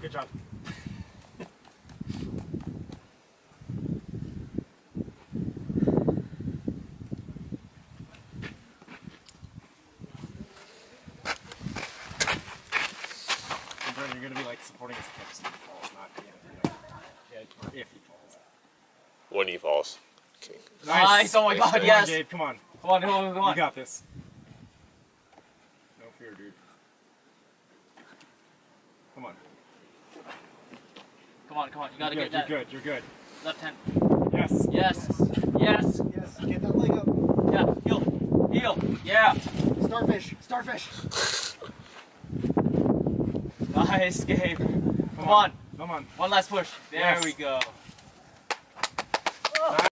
Good job. You're gonna be like supporting his hips if he falls, not the you know, if he falls. When he falls. Okay. Nice, oh my Nice, god, nice. Come yes. on, come on. Come on, come on, You got this. No fear, dude. Come on. Come on, come on. You gotta you're get good, that You're good. You're good. left hand. Yes. Yes. Yes. Yes, get that leg up. Yeah. Heel. Heel. Yeah. Starfish, starfish. Nice, Gabe. Come on. on. Come on. One last push. There Yes. we go.